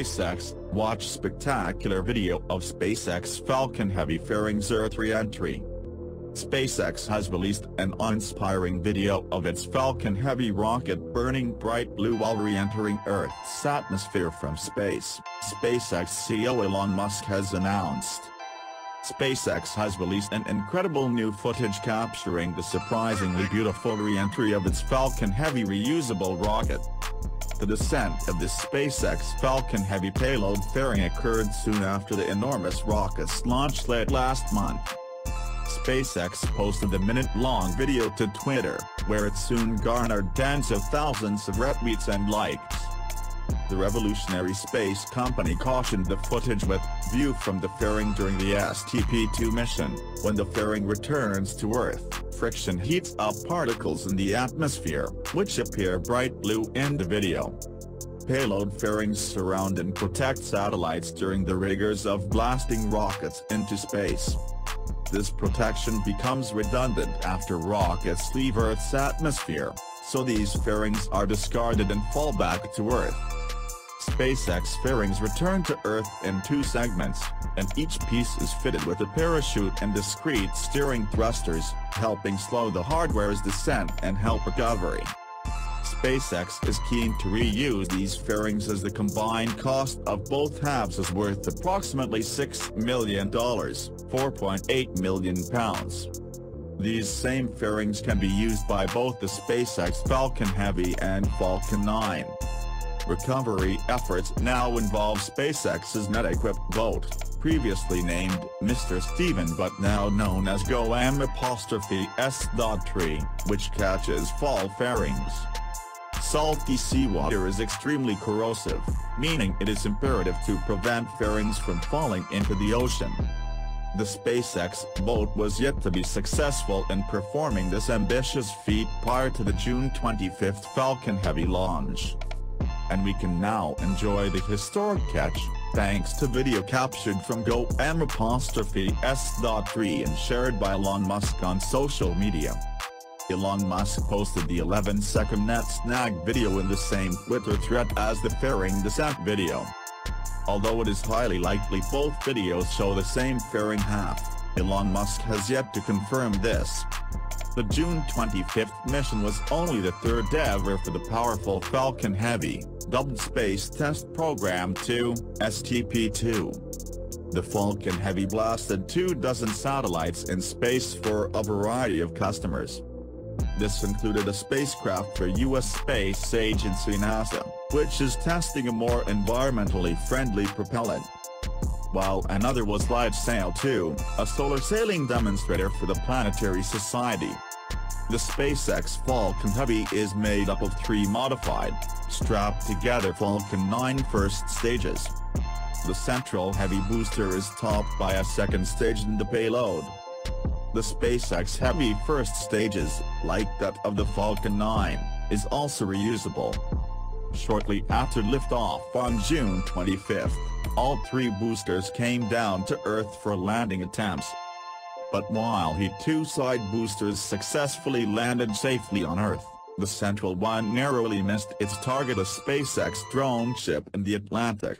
SpaceX, watch spectacular video of SpaceX Falcon Heavy Fairing's Earth re-entry. SpaceX has released an awe-inspiring video of its Falcon Heavy rocket burning bright blue while re-entering Earth's atmosphere from space, SpaceX CEO Elon Musk has announced. SpaceX has released an incredible new footage capturing the surprisingly beautiful re-entry of its Falcon Heavy reusable rocket. The descent of the SpaceX Falcon Heavy payload fairing occurred soon after the enormous rocket's launch late last month. SpaceX posted a minute-long video to Twitter, where it soon garnered tens of thousands of retweets and likes. The revolutionary space company cautioned the footage with view from the fairing during the STP-2 mission, when the fairing returns to Earth, friction heats up particles in the atmosphere, which appear bright blue in the video. Payload fairings surround and protect satellites during the rigors of blasting rockets into space. This protection becomes redundant after rockets leave Earth's atmosphere, so these fairings are discarded and fall back to Earth. SpaceX fairings return to Earth in two segments, and each piece is fitted with a parachute and discrete steering thrusters, helping slow the hardware's descent and help recovery. SpaceX is keen to reuse these fairings as the combined cost of both halves is worth approximately $6 million, 4.8 million pounds. These same fairings can be used by both the SpaceX Falcon Heavy and Falcon 9. Recovery efforts now involve SpaceX's net-equipped boat, previously named Mr. Steven but now known as GOAM apostrophe S.3, which catches fall fairings. Salty seawater is extremely corrosive, meaning it is imperative to prevent fairings from falling into the ocean. The SpaceX boat was yet to be successful in performing this ambitious feat prior to the June 25 Falcon Heavy launch and we can now enjoy the historic catch, thanks to video captured from apostrophe S.3 and shared by Elon Musk on social media. Elon Musk posted the 11-second net snag video in the same Twitter thread as the fairing descent video. Although it is highly likely both videos show the same fairing half, Elon Musk has yet to confirm this. The June 25 mission was only the third ever for the powerful Falcon Heavy, dubbed Space Test Program 2, STP-2. The Falcon Heavy blasted two dozen satellites in space for a variety of customers. This included a spacecraft for U.S. Space Agency NASA, which is testing a more environmentally friendly propellant while another was LightSail 2, a solar sailing demonstrator for the Planetary Society. The SpaceX Falcon Heavy is made up of three modified, strapped-together Falcon 9 first stages. The central heavy booster is topped by a second stage in the payload. The SpaceX Heavy first stages, like that of the Falcon 9, is also reusable. Shortly after liftoff on June 25, all three boosters came down to Earth for landing attempts. But while He-2 side boosters successfully landed safely on Earth, the central one narrowly missed its target a SpaceX drone ship in the Atlantic.